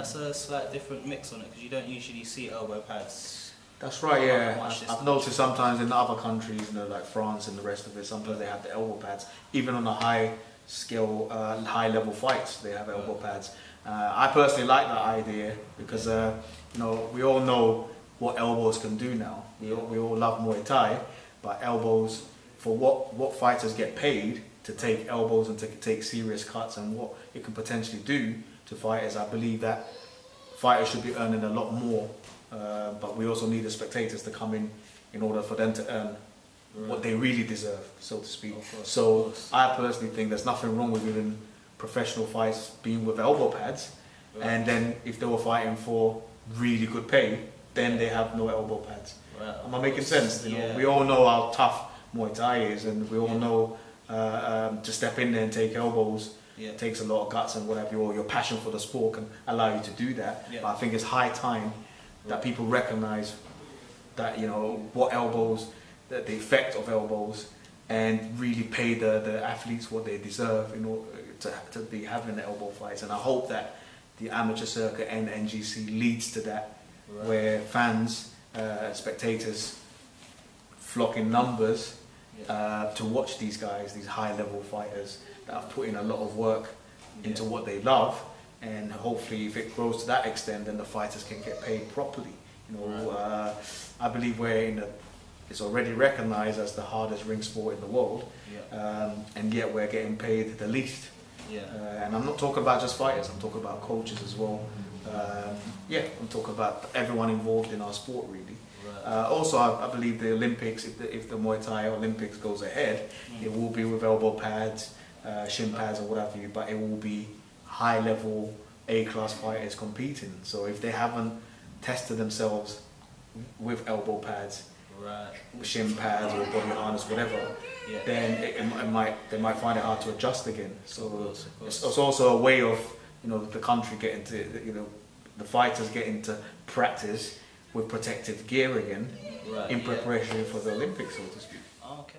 that's a slight different mix on it because you don't usually see elbow pads. That's right, yeah. I've noticed sometimes in the other countries, you know, like France and the rest of it, sometimes they have the elbow pads. Even on the high skill, uh, high level fights, they have elbow pads. Uh, I personally like that idea because, uh, you know, we all know what elbows can do now. We all, we all love Muay Thai, but elbows, for what, what fighters get paid to take elbows and to take serious cuts and what it can potentially do to fighters, I believe that fighters should be earning a lot more. Uh, but we also need the spectators to come in in order for them to earn what they really deserve, so to speak. Course, so. I personally think there's nothing wrong with even professional fights being with elbow pads. Right. And then if they were fighting for really good pay, then they have no elbow pads. Right, Am I making sense? You know, Yeah. we all know how tough Muay Thai is, and we all know uh, um, to step in there and take elbows Yeah. takes a lot of guts and whatever. Your your passion for the sport can allow you to do that. Yeah. But I think it's high time that people recognise that you know what elbows, that the effect of elbows, and really pay the, the athletes what they deserve in order to, to be having the elbow fights. And I hope that the amateur circuit and NGC leads to that, Right. where fans, uh, spectators flock in numbers. Uh, to watch these guys, these high level fighters that have put in a lot of work into what they love. And hopefully, if it grows to that extent, then the fighters can get paid properly. You know, uh, I believe we're in a, it's already recognized as the hardest ring sport in the world, um, and yet we're getting paid the least. Yeah. Uh, and I'm not talking about just fighters, I'm talking about coaches as well. Um, yeah, I'm talking about everyone involved in our sport, really. Uh, also, I, I believe the Olympics, if the, if the Muay Thai Olympics goes ahead, it will be with elbow pads, uh, shin pads, or whatever you, but it will be high level A class fighters competing. So if they haven't tested themselves with elbow pads, right. shin pads, or body harness, whatever, Yeah. then it, it it might they might find it hard to adjust again. So Of course, of course. it's, it's also a way of you know the country getting to you know the fighters getting to practice with protective gear again Right. in yeah. preparation for the Olympics, so to speak. Oh, okay.